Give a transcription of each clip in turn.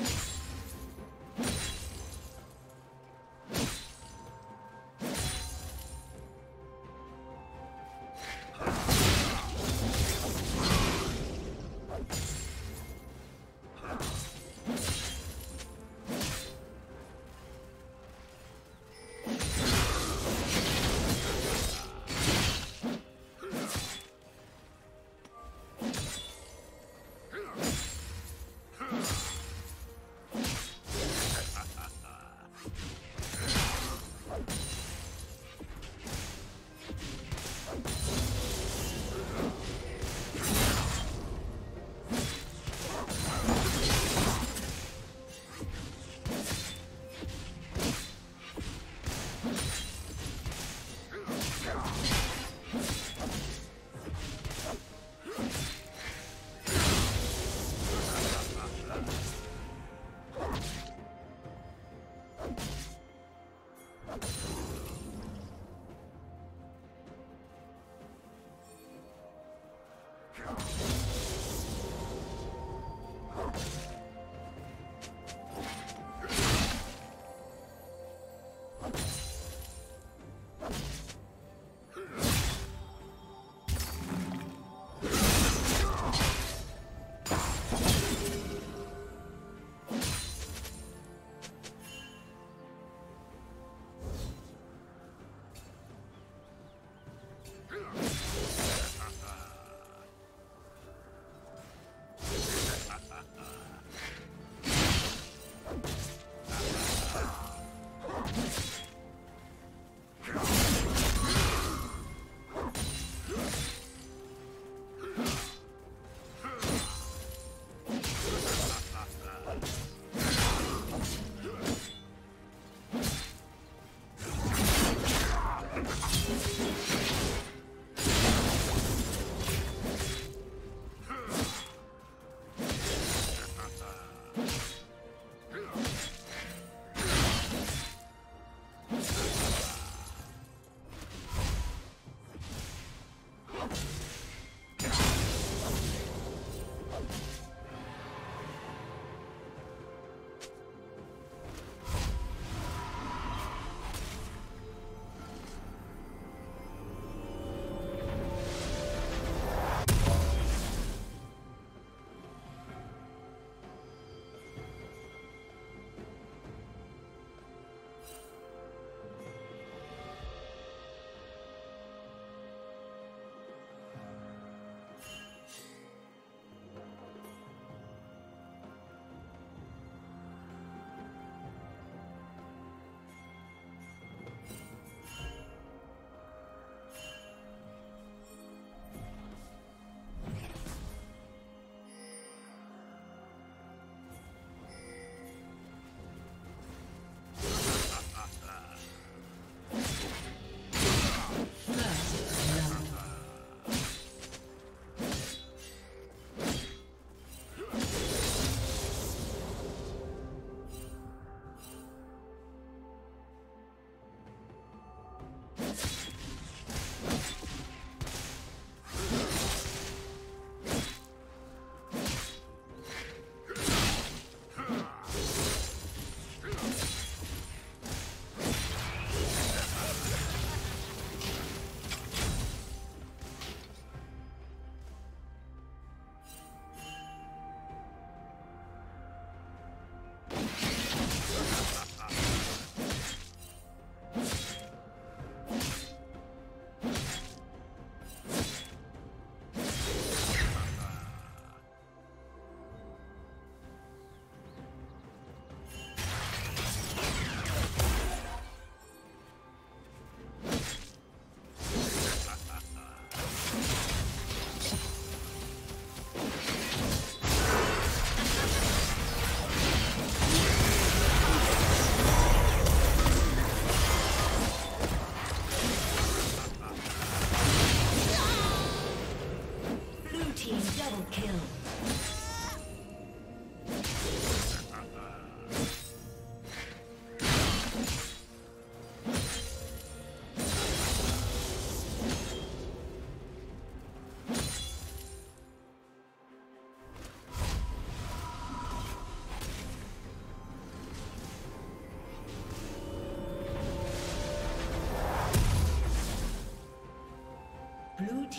you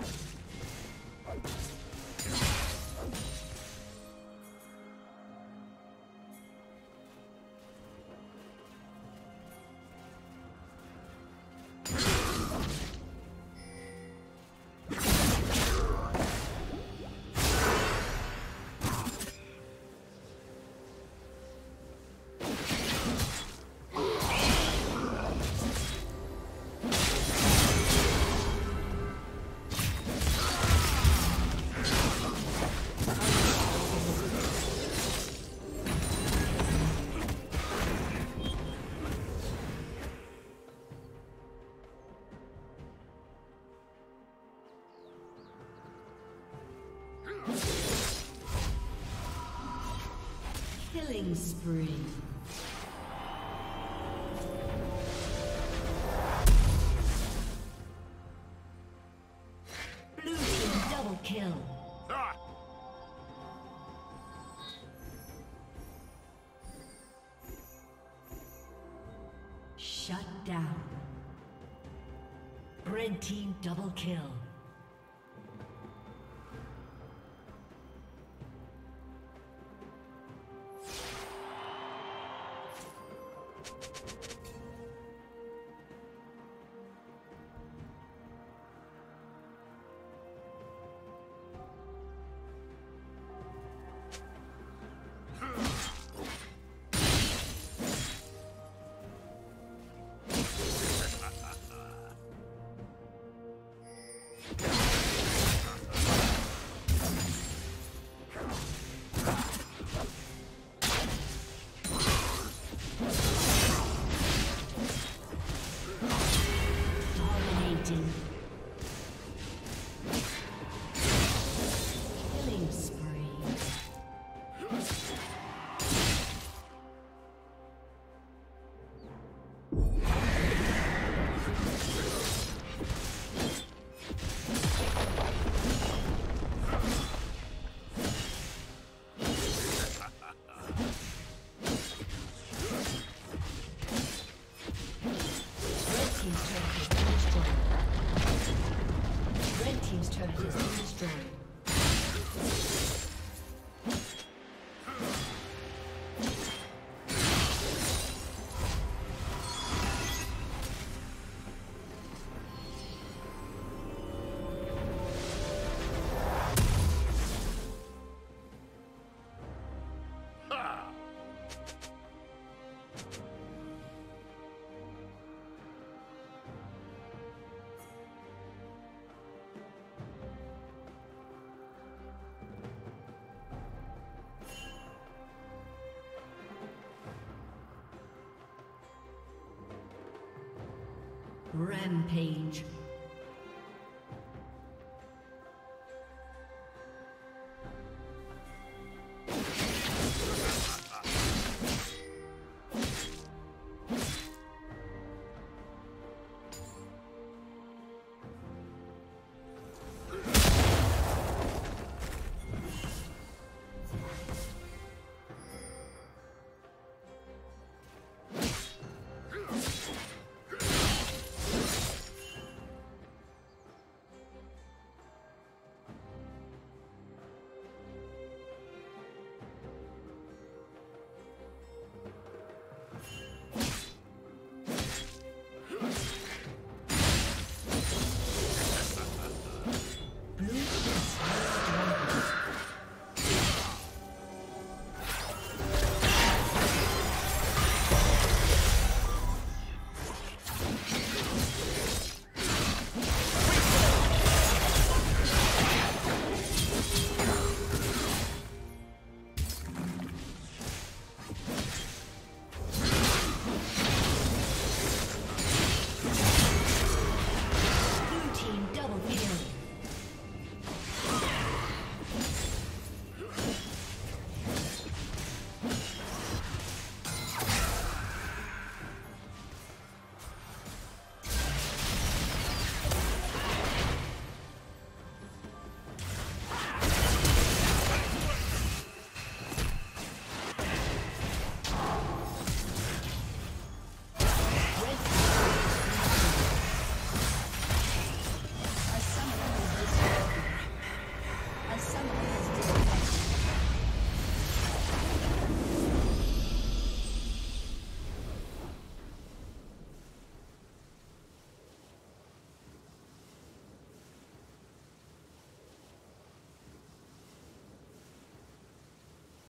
you Spree. Blue team double kill. Shut down. Red team double kill. Rampage.